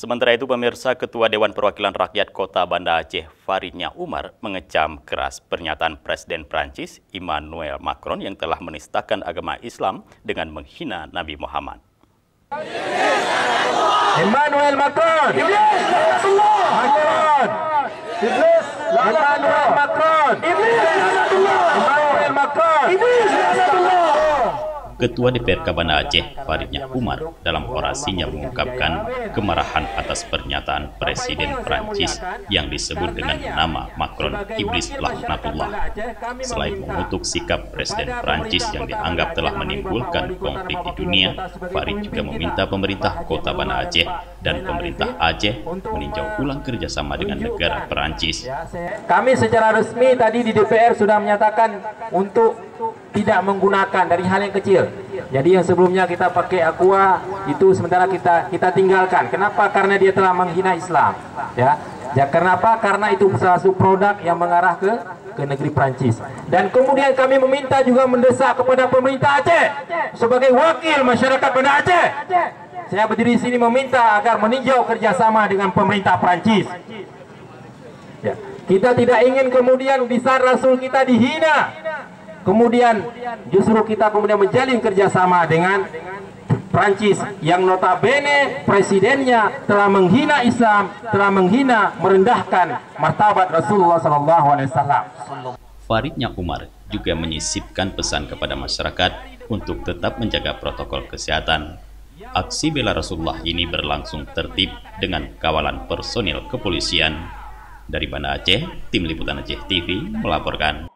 Sementara itu, pemirsa Ketua Dewan Perwakilan Rakyat Kota Banda Aceh, Faridnya Umar, mengecam keras pernyataan Presiden Prancis Emmanuel Macron yang telah menistakan agama Islam dengan menghina Nabi Muhammad. Emmanuel Macron! Macron! Emmanuel Macron! Emmanuel Macron! Ketua DPR Kabana Aceh, Faridnya Umar, dalam orasinya mengungkapkan kemarahan atas pernyataan Presiden Prancis yang disebut dengan nama Macron Iblis Laknatullah. Selain mengutuk sikap Presiden Prancis yang dianggap telah menimbulkan konflik di dunia, Farid juga meminta pemerintah Kota Banda Aceh dan pemerintah Aceh meninjau ulang kerjasama dengan negara Perancis. Kami secara resmi tadi di DPR sudah menyatakan untuk tidak menggunakan dari hal yang kecil. Jadi yang sebelumnya kita pakai aqua itu sementara kita kita tinggalkan. Kenapa? Karena dia telah menghina Islam. Ya. Ya kenapa? Karena itu salah satu produk yang mengarah ke ke negeri Prancis. Dan kemudian kami meminta juga mendesak kepada pemerintah Aceh sebagai wakil masyarakat Banda Aceh. Saya berdiri di sini meminta agar meninjau kerjasama dengan pemerintah Prancis. Ya. Kita tidak ingin kemudian bisa Rasul kita dihina Kemudian justru kita kemudian menjalin kerjasama dengan Prancis yang notabene presidennya telah menghina Islam, telah menghina, merendahkan martabat Rasulullah SAW. Faridnya Umar juga menyisipkan pesan kepada masyarakat untuk tetap menjaga protokol kesehatan. Aksi bela Rasulullah ini berlangsung tertib dengan kawalan personil kepolisian. Dari Banda Aceh, Tim Liputan Aceh TV melaporkan.